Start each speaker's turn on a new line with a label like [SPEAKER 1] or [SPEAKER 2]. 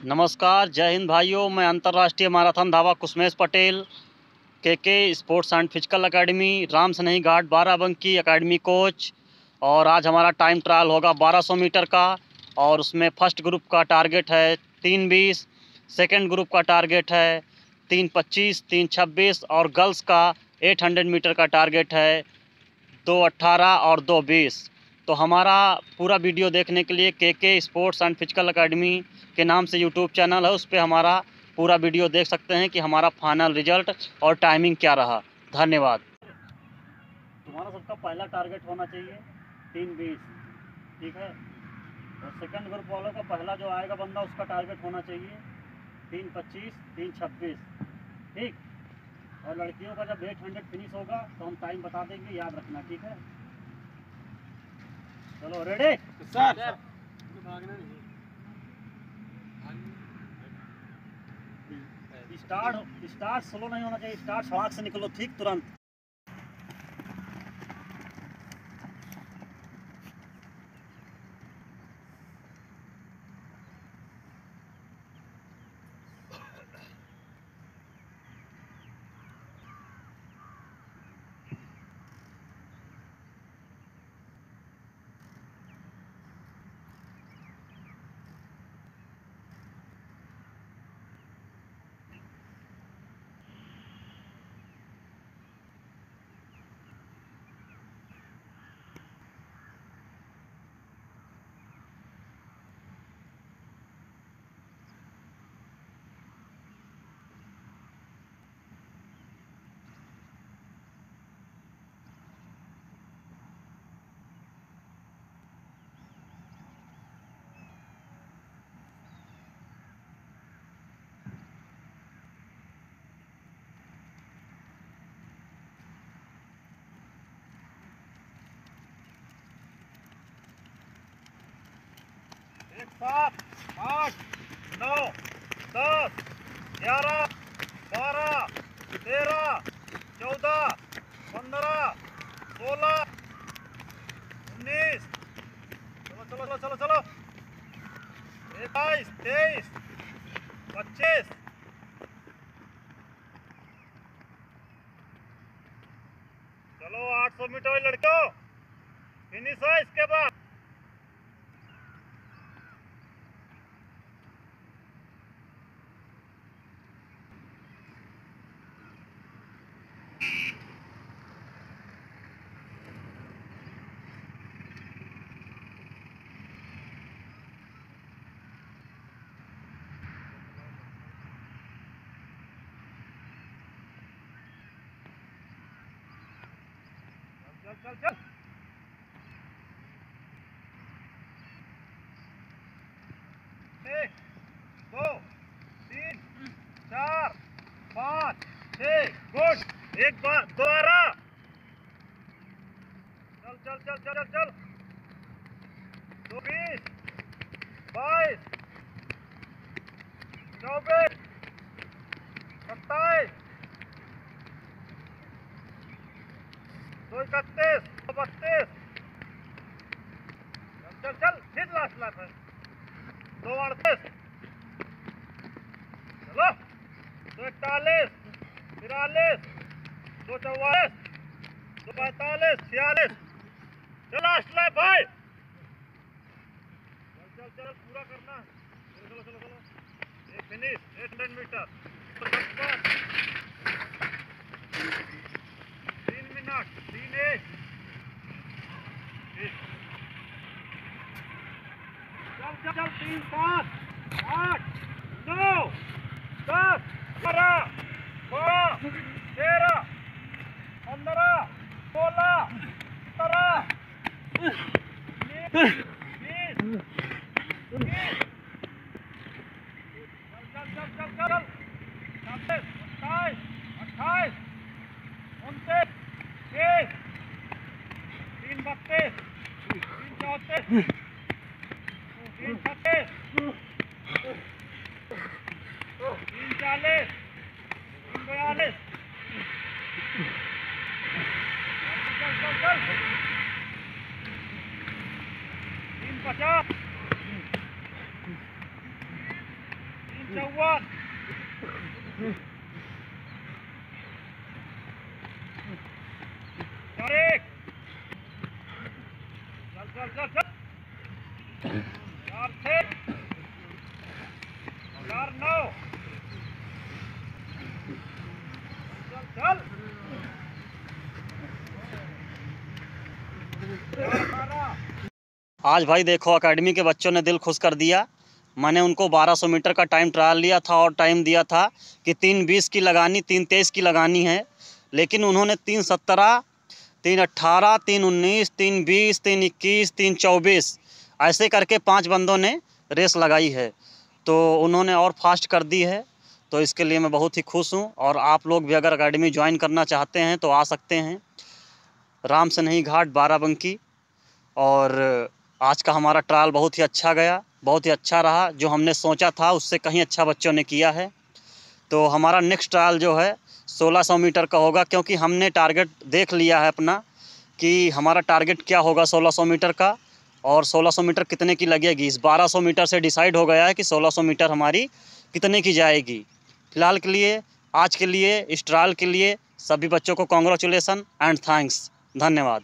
[SPEAKER 1] नमस्कार, जय हिंद भाइयों। मैं अंतर्राष्ट्रीय मैराथन धावा कुसमेश पटेल के के sports and physical academy Ram Snehi Ghat Barabanki academy coach. और आज हमारा टाइम ट्रायल होगा 1200 मीटर का और उसमें फ़र्स्ट ग्रुप का टारगेट है तीन बीस, सेकेंड ग्रुप का टारगेट है तीन पच्चीस, तीन छब्बीस और गर्ल्स का 800 मीटर का टारगेट है दो अट्ठारह और दो बीस। तो हमारा पूरा वीडियो देखने के लिए के के स्पोर्ट्स एंड फ़िज़िकल एकेडमी के नाम से यूट्यूब चैनल है उस पर हमारा पूरा वीडियो देख सकते हैं कि हमारा फाइनल रिज़ल्ट और टाइमिंग क्या रहा। धन्यवाद। तुम्हारा सबका पहला टारगेट होना चाहिए तीन बीस ठीक है? और सेकंड ग्रुप वालों का पहला जो आएगा बंदा उसका टारगेट होना चाहिए तीन पच्चीस तीन छब्बीस ठीक? और लड़कियों का जब एट हंड्रेड फिनिश होगा तो हम टाइम बता देंगे याद रखना ठीक है? चलो ready
[SPEAKER 2] sir
[SPEAKER 1] start start slow नहीं होना चाहिए स्टार्ट सड़क से निकलो ठीक तुरंत। सात, आठ, नौ, दस, ग्यारह, बारह, तेरह, चौदह, पंद्रह, सोलह, उन्नीस। चलो चलो चलो चलो चलो। इक्कीस तेईस, पच्चीस। चलो, आठ सौ मीटर वाली लड़कियों फिनिश है इसके बाद। दो तीन चार पाँच गुड एक चल चल चल चल चल चल दो बीस बाईस चौबीस सत्ताईस दो इकतीस, दो बत्तीस। चल चल फिर लास्ट लास्ट है। दो अड़तीस। चलो, दो इकतालीस तिरालीस दो चौवालीस, दो पैंतालीस, छियालीस। चल लास्ट लाइफ भाई। चल चल चल, पूरा करना। चलो चलो चलो चलो। एक फिनिश एट हंड्रेड मीटर पचपन तीन मिनट तीन एक चल चल तीन पाँच आठ नौ दस बारह बारह तेरह पंद्रह सोलह सत्रह बीस चल चल चल चल चल सत्ताईस अट्ठाईस उनतीस तीस तीन बत्तीस तीन चौंतीस
[SPEAKER 2] Dale. Hinpa siya. Hinpa uwak. Tarik.
[SPEAKER 1] आज भाई देखो एकेडमी के बच्चों ने दिल खुश कर दिया। मैंने उनको 1200 मीटर का टाइम ट्रायल लिया था और टाइम दिया था कि तीन बीस की लगानी, तीन तेईस की लगानी है। लेकिन उन्होंने तीन सत्रह, तीन अट्ठारह तीन उन्नीस, तीन बीस, तीन इक्कीस, तीन चौबीस, ऐसे करके पाँच बंदों ने रेस लगाई है। तो उन्होंने और फास्ट कर दी है। तो इसके लिए मैं बहुत ही खुश हूँ और आप लोग भी अगर अकेडमी ज्वाइन करना चाहते हैं तो आ सकते हैं। राम से नहीं घाट, बाराबंकी और आज का हमारा ट्रायल बहुत ही अच्छा गया, बहुत ही अच्छा रहा। जो हमने सोचा था, उससे कहीं अच्छा बच्चों ने किया है। तो हमारा नेक्स्ट ट्रायल जो है 1600 मीटर का होगा, क्योंकि हमने टारगेट देख लिया है अपना कि हमारा टारगेट क्या होगा 1600 मीटर का, और 1600 मीटर कितने की लगेगी। इस 1200 मीटर से डिसाइड हो गया है कि 1600 मीटर हमारी कितने की जाएगी। फ़िलहाल के लिए, आज के लिए, इस ट्रायल के लिए सभी बच्चों को कॉन्ग्रेचुलेसन एंड थैंक्स धन्यवाद।